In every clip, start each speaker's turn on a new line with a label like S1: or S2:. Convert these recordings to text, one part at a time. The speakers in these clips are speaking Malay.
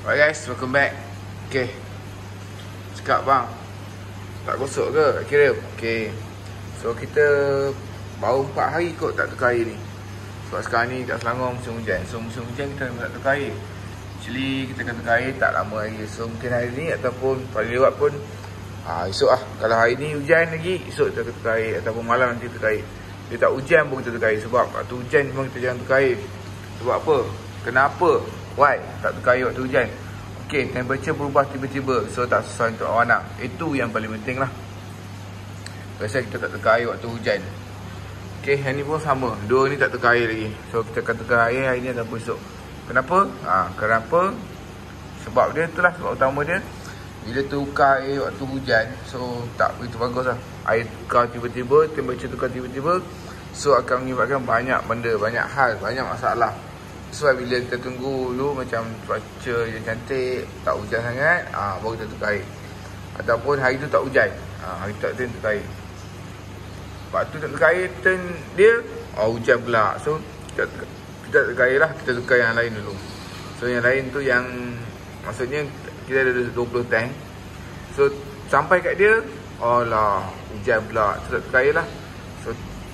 S1: Alright guys, welcome back. Okay. Cakap bang. Tak gosok ke? Kira. Okay. So kita Baru 4 hari kot tak tukar air ni. Sebab sekarang ni kat Selangor musim hujan. So musim hujan kita tak tukar air Actually kita akan tukar air tak lama lagi. So mungkin hari ni ataupun paling lewat pun ha, Esok lah. Kalau hari ni hujan lagi Esok kita akan tukar air Ataupun malam nanti tukar air Dia tak hujan pun kita tukar air Sebab waktu hujan memang kita jangan tukar air Sebab apa? Kenapa? Why? Tak tukar air waktu hujan. Okay, temperature berubah tiba-tiba. So tak sesuai untuk awak nak. Itu yang paling penting lah. Biasa kita tak tukar air waktu hujan. Okay, yang ni pun sama. Dua ni tak tukar air lagi. So kita akan tukar air hari ni ataupun esok Kenapa? Ha, kenapa? Sebab dia itulah sebab utama dia. Bila tukar air waktu hujan So tak begitu bagus lah. Air tukar tiba-tiba Temperature tukar tiba-tiba So akan menyebabkan banyak benda Banyak hal, banyak masalah sebab bila kita tunggu dulu macam cuaca yang cantik, tak hujan sangat, ah baru kita tukar air. Ataupun hari tu tak hujan, ah ha, hari tu tak hujan tukar air. Lepas tu tak tukar air, turn dia, oh hujan pula. So, kita, kita tukar air lah, kita tukar yang lain dulu. So, yang lain tu yang, maksudnya kita ada 20 tank. So, sampai kat dia, oh lah, hujan pula. So, tak tukar air lah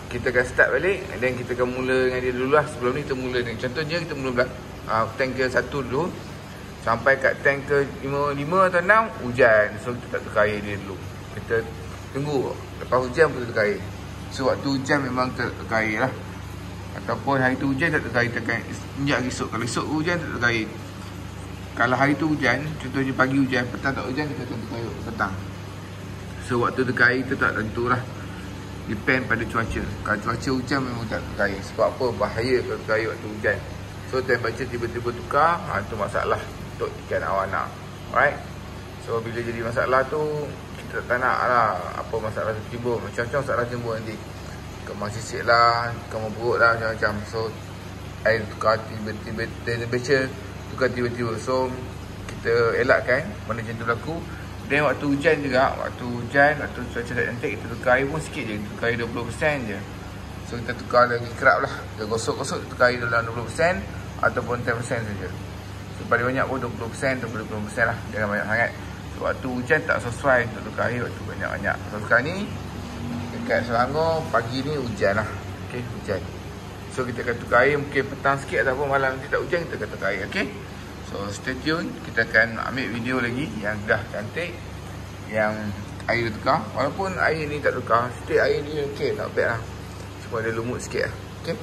S1: kita akan start balik and then kita akan mula dengan dia dulu lah. Sebelum ni kita mula dengan contohnya kita mula belah uh, tank ke satu dulu. Sampai kat tank ke 5, 5 atau 6 hujan. So kita tak tukar air dia dulu. Kita tunggu. Lepas hujan pun tukar air so waktu hujan memang tukar air lah. Ataupun hari tu hujan tak tukar air tekan sejak esok kalau esok hujan tak tukar air kalau hari tu hujan contohnya pagi hujan petang tak hujan kita akan tukar air petang. So waktu tukar air tu tak tentu lah depend pada cuaca. Kalau cuaca hujan memang tak air sebab apa? Bahaya kalau air waktu hujan. So temperature tiba-tiba tukar ha, tu masalah untuk ikan awana alright? So bila jadi masalah tu kita tak nak lah apa masalah timbul macam-macam masalah timbul nanti. Kemar sisik lah kemar perut lah macam-macam. So air tukar tiba-tiba temperature tukar tiba-tiba. So kita elakkan mana macam tu berlaku dan waktu hujan juga, waktu hujan, waktu cuaca tak cantik, kita tukar air pun sikit je. Kita tukar air 20% je. So, kita tukar lagi kerap lah. Kita gosok-gosok, kita tukar air dalam 20% ataupun 10% saja. So, paling banyak pun 20% atau 20% lah. Jangan banyak sangat. So, waktu hujan tak sesuai untuk tukar air waktu banyak-banyak. So, sekarang ni, dekat Selangor, pagi ni hujan lah. Okay, hujan. So, kita akan tukar air mungkin petang sikit ataupun malam nanti tak hujan, kita akan tukar air. Okay. So stay tune Kita akan ambil video lagi Yang dah cantik Yang air tukar. Walaupun air ni tak tukar Still air ni okay Tak bad lah. Cuma ada lumut sikit lah. Okay?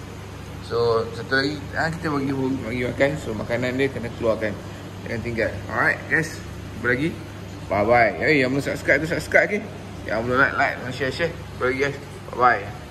S1: So satu lagi ha, Kita bagi bagi makan. So makanan dia kena keluarkan. Jangan tinggal. Alright guys. Jumpa lagi. Bye bye Hey yang belum subscribe tu subscribe okay? Yang belum like like Share share Jumpa lagi guys. Bye bye